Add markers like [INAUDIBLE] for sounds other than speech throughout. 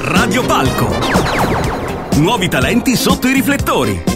Radio Palco. Nuovi talenti sotto i riflettori.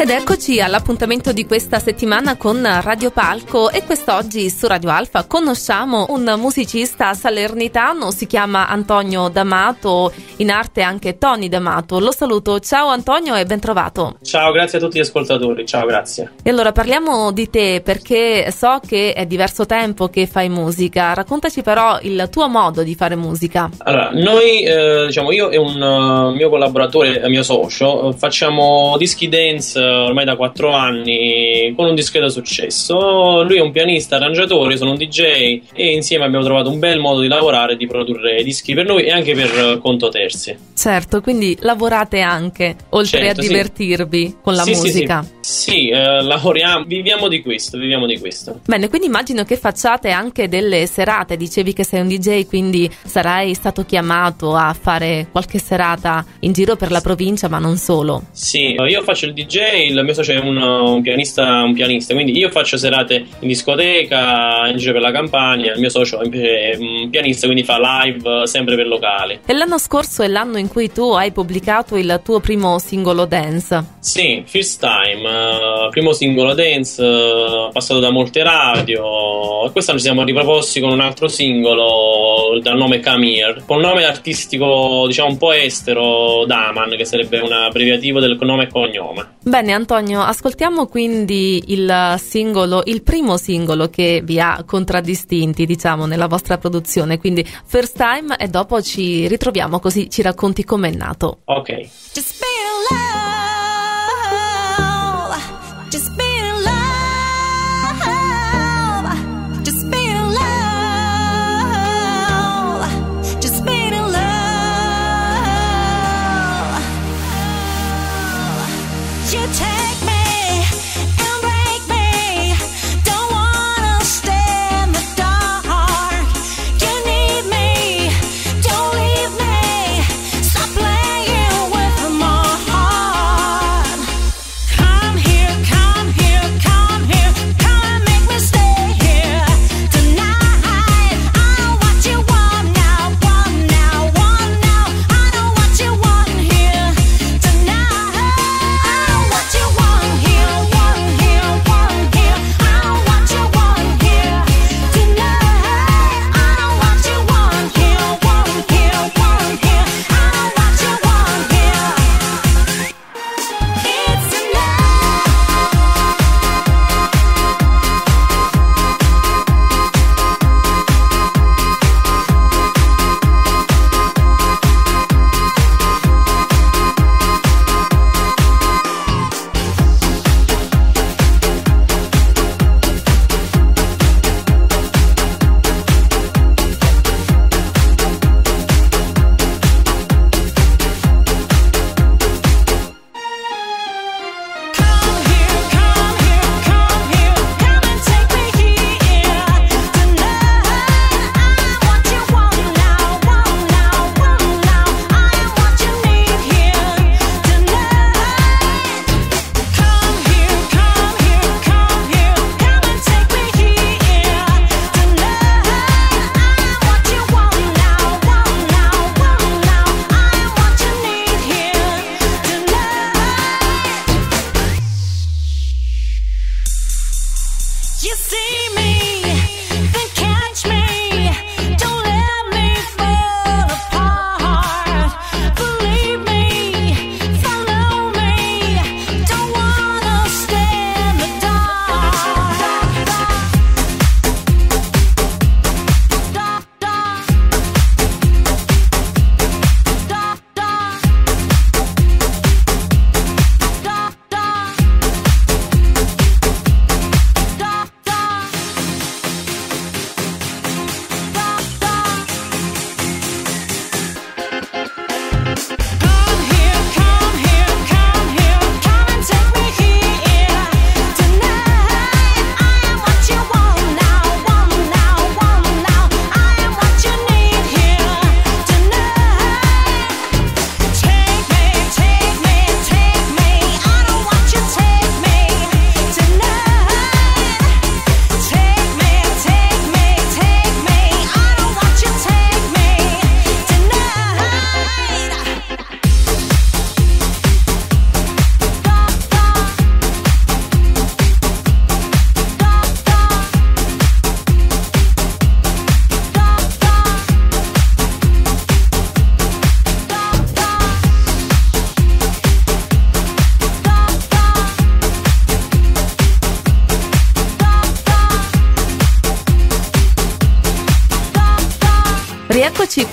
Ed eccoci all'appuntamento di questa settimana con Radio Palco e quest'oggi su Radio Alfa conosciamo un musicista salernitano, si chiama Antonio D'Amato, in arte anche Tony D'Amato. Lo saluto, ciao Antonio e ben trovato. Ciao, grazie a tutti gli ascoltatori, ciao, grazie. E allora parliamo di te perché so che è diverso tempo che fai musica, raccontaci però il tuo modo di fare musica. Allora, noi, eh, diciamo, io e un uh, mio collaboratore, mio socio, facciamo dischi dance ormai da 4 anni con un discreto successo. Lui è un pianista, arrangiatore, sono un DJ e insieme abbiamo trovato un bel modo di lavorare e di produrre dischi per noi e anche per conto terzi. Certo, quindi lavorate anche oltre certo, a divertirvi sì. con la sì, musica. Sì, sì eh, lavoriamo, viviamo di questo, viviamo di questo. Bene, quindi immagino che facciate anche delle serate, dicevi che sei un DJ, quindi sarai stato chiamato a fare qualche serata in giro per la provincia, ma non solo. Sì, io faccio il DJ, il mio socio è un, un, pianista, un pianista, quindi io faccio serate in discoteca, in giro per la campagna, il mio socio invece è un pianista, quindi fa live sempre per locale. E l'anno scorso è l'anno in cui tu hai pubblicato il tuo primo singolo dance. Sì, First Time, uh, primo singolo dance, uh, passato da molte radio e quest'anno ci siamo riproposti con un altro singolo dal nome Camir, con nome artistico diciamo un po' estero, Daman, che sarebbe un abbreviativo del nome e cognome. Bene Antonio, ascoltiamo quindi il singolo, il primo singolo che vi ha contraddistinti diciamo nella vostra produzione, quindi First Time e dopo ci ritroviamo così ci racconti com'è nato. Ok. Just be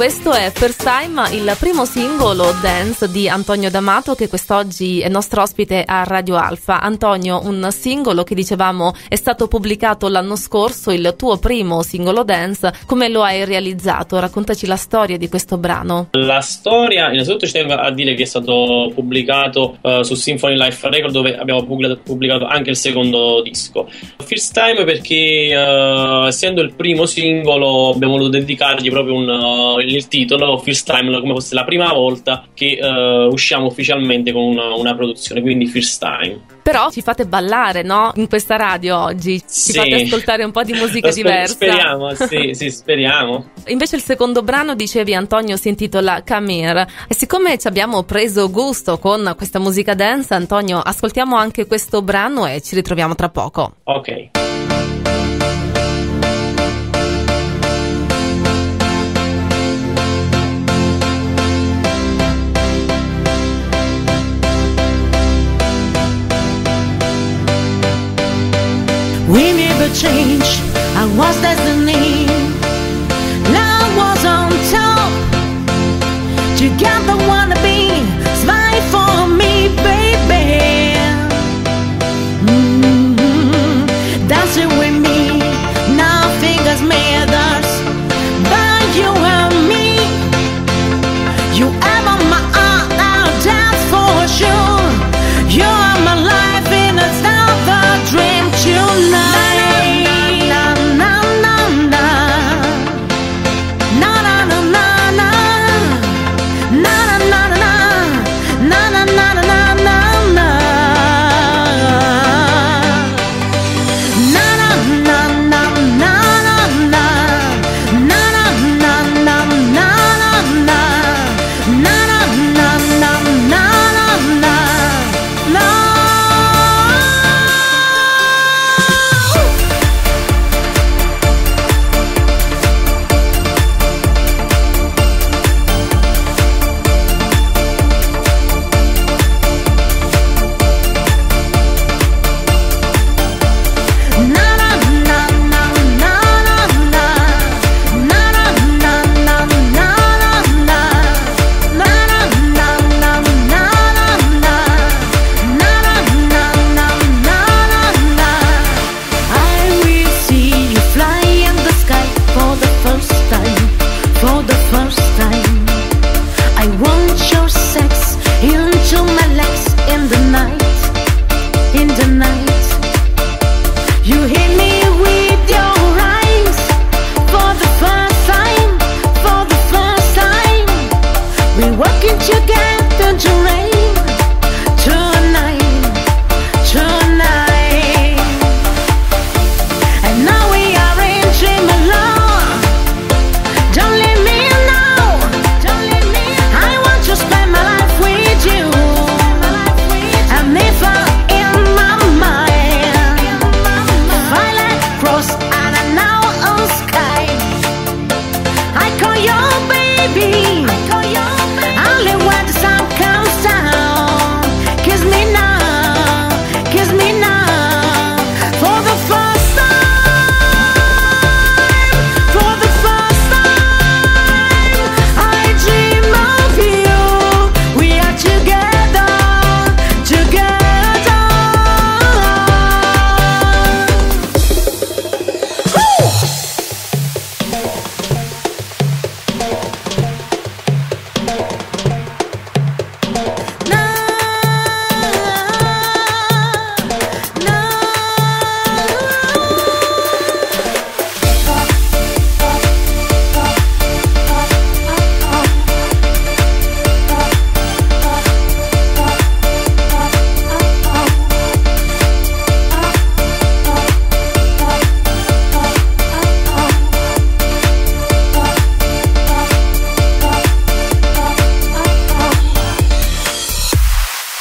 questo è First Time, il primo singolo dance di Antonio D'Amato che quest'oggi è nostro ospite a Radio Alfa. Antonio, un singolo che dicevamo è stato pubblicato l'anno scorso, il tuo primo singolo dance, come lo hai realizzato? Raccontaci la storia di questo brano. La storia, innanzitutto ci tengo a dire che è stato pubblicato eh, su Symphony Life Record dove abbiamo pubblicato, anche il secondo disco. First Time perché eh, essendo il primo singolo abbiamo voluto dedicargli proprio un, eh, il titolo First Time come fosse la prima volta che eh, usciamo ufficialmente con una, una produzione, quindi First Time. Però ci fate ballare, no? In questa radio oggi. Ci Sì. fate ascoltare un po' di musica [LAUGHS] Sper- diversa. Speriamo, sì, sì, speriamo. Invece il secondo brano, dicevi Antonio, si intitola Camir. E siccome ci abbiamo preso gusto con questa musica dance, Antonio, ascoltiamo anche questo brano e ci ritroviamo tra poco. Ok. Never changed. I was destiny. Love was on top. Together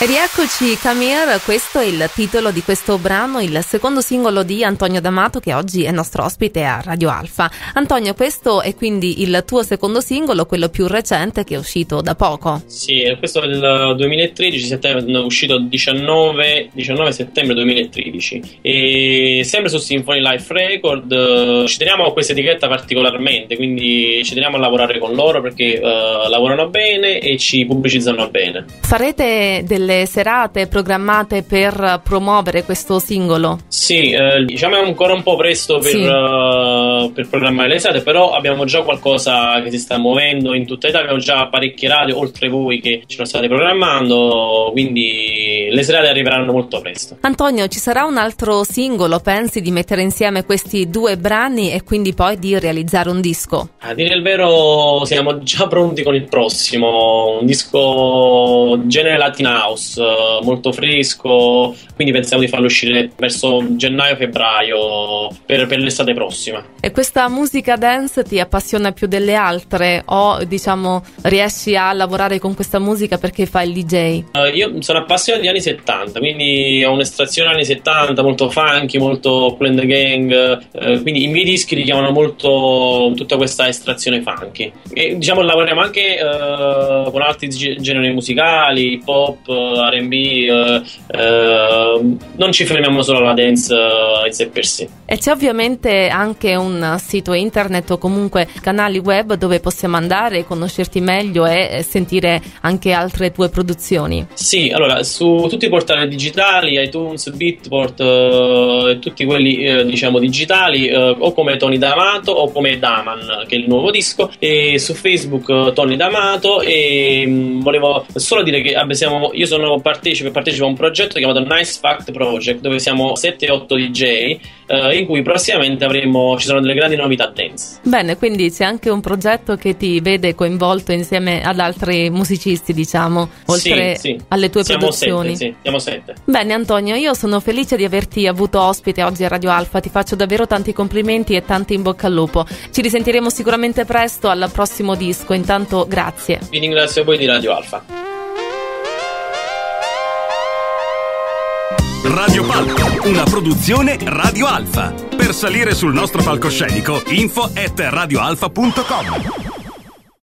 E rieccoci Camille, questo è il titolo di questo brano, il secondo singolo di Antonio D'Amato che oggi è nostro ospite a Radio Alfa. Antonio, questo è quindi il tuo secondo singolo, quello più recente che è uscito da poco. Sì, questo è del 2013, settembre, è uscito il 19, 19 settembre 2013 e sempre su Symphony Life Record eh, ci teniamo a questa etichetta particolarmente, quindi ci teniamo a lavorare con loro perché eh, lavorano bene e ci pubblicizzano bene. Farete delle serate programmate per promuovere questo singolo? Sì, eh, diciamo è ancora un po' presto per, Sì. eh, per programmare le serate, però abbiamo già qualcosa che si sta muovendo in tutta Italia, abbiamo già parecchie radio, oltre voi che ce lo state programmando, quindi le serate arriveranno molto presto. Antonio, ci sarà un altro singolo? Pensi di mettere insieme questi due brani e quindi poi di realizzare un disco? A dire il vero, siamo già pronti con il prossimo, un disco genere Latin House, eh, molto fresco, quindi pensiamo di farlo uscire verso gennaio-febbraio per, per l'estate prossima. E questa musica dance ti appassiona più delle altre o diciamo riesci a lavorare con questa musica perché fai il DJ? Eh, io sono appassionato di anni 70, quindi ho un'estrazione anni 70 molto funky, molto cool and the gang, eh, quindi i miei dischi richiamano molto tutta questa estrazione funky. E diciamo lavoriamo anche eh, con altri ge- generi musicali, hip hop, eh, R&B, eh, eh, non ci fermiamo solo alla dance eh, in sé per sé. E c'è ovviamente anche un sito internet o comunque canali web dove possiamo andare, conoscerti meglio e sentire anche altre tue produzioni. Sì, allora su tutti i portali digitali, iTunes, Beatport eh, e tutti quelli eh, diciamo digitali, eh, o come Tony D'Amato o come Daman, che è il nuovo disco, e su Facebook eh, Tony D'Amato. E mh, volevo solo dire che vabbè, siamo- io sono partecipe, partecipo a un progetto chiamato Nice Fact Project, dove siamo 7-8 DJ, eh, in cui prossimamente avremo, ci sono delle grandi novità dance. Bene, quindi c'è anche un progetto che ti vede coinvolto insieme ad altri musicisti, diciamo, oltre Sì, sì. alle tue siamo produzioni. Sette, sì, siamo sette. Bene Antonio, io sono felice di averti avuto ospite oggi a Radio Alfa, ti faccio davvero tanti complimenti e tanti in bocca al lupo. Ci risentiremo sicuramente presto al prossimo disco, intanto grazie. Vi ringrazio a voi di Radio Alfa. Radio Palco, una produzione Radio Alfa. Per salire sul nostro palcoscenico, info at radioalfa.com.